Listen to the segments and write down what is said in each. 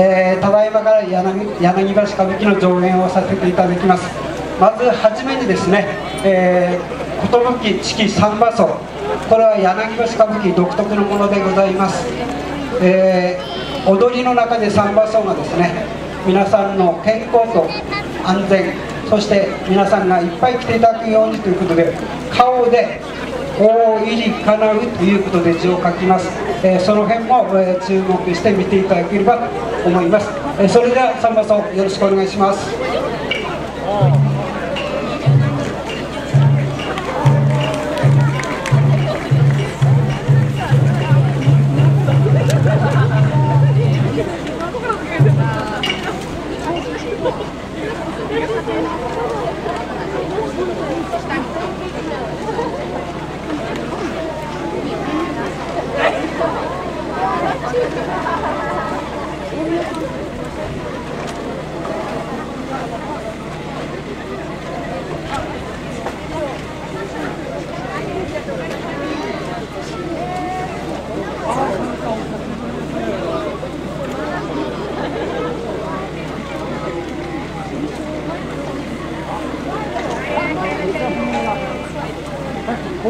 えー、ただいまから柳柳橋歌舞伎の上演をさせていただきます。まずはじめにですね、えー、寿式三馬荘。これは柳橋歌舞伎独特のものでございます、えー、踊りの中で三馬荘がですね皆さんの健康と安全そして皆さんがいっぱい来ていただくようにということで顔で大入りかなうということで字を書きます、えー、その辺も、えー、注目して見ていただければと思います、えー、それではさんまさんよろしくお願いします。後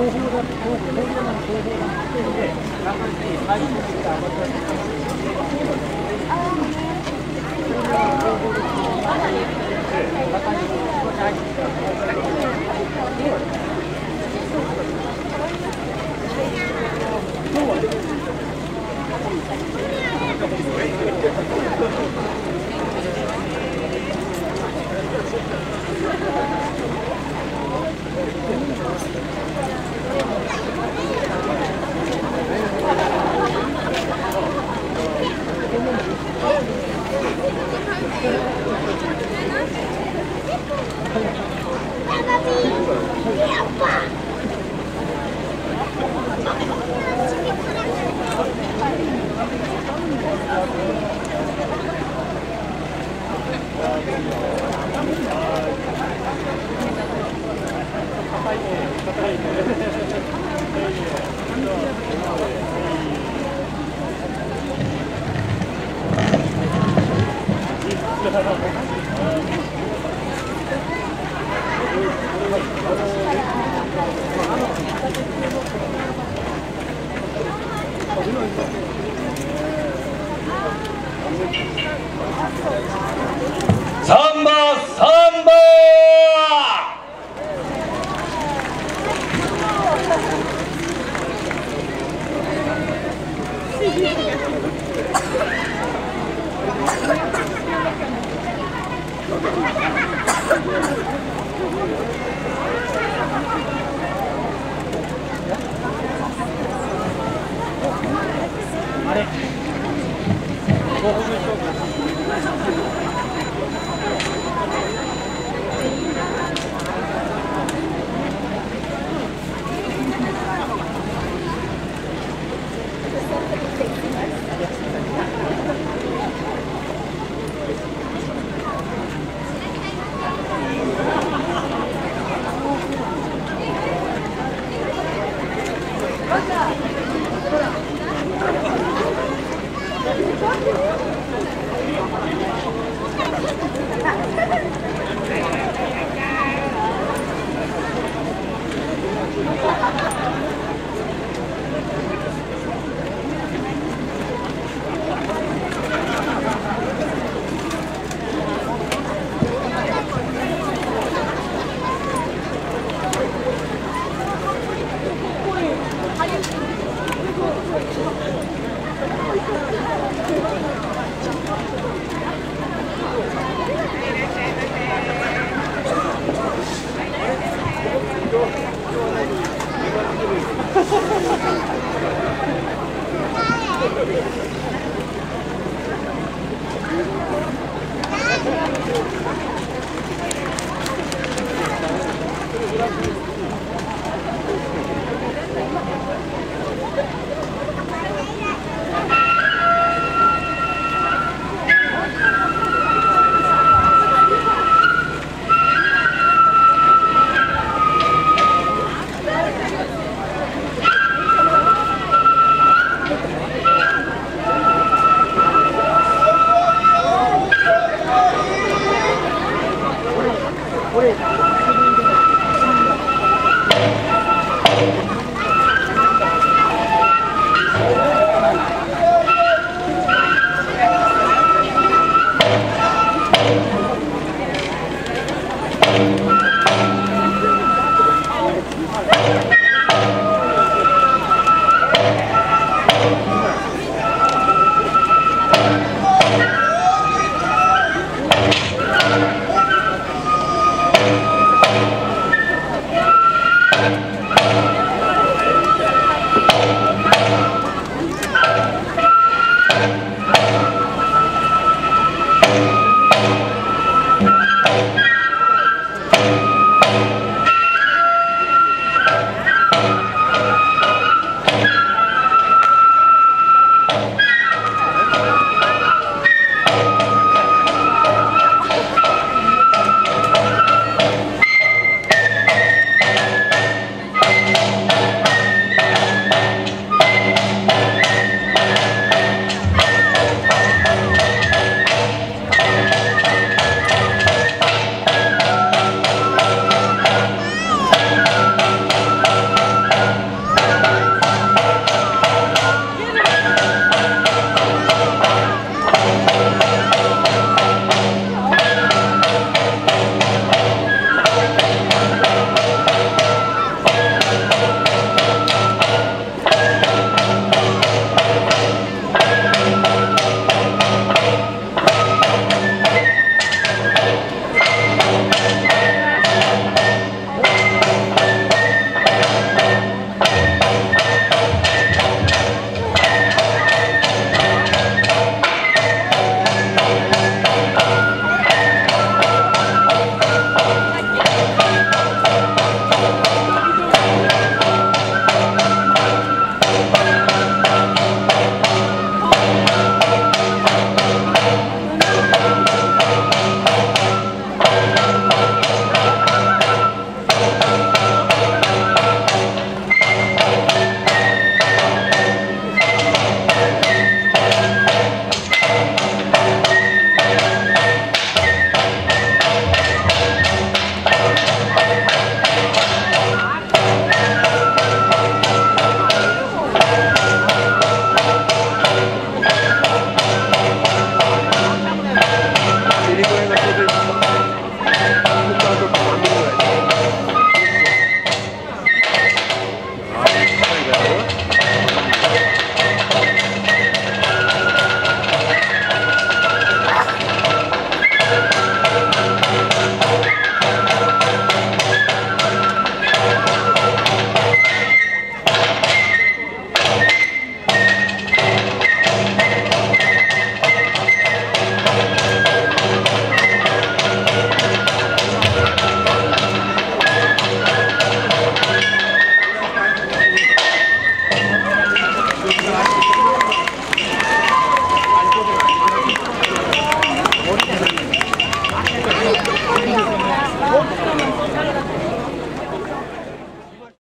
方だ、後方だ、後方だ、後方で、中に入ってきた場所に。中に少し入ってきサンバサーバあれ5分勝負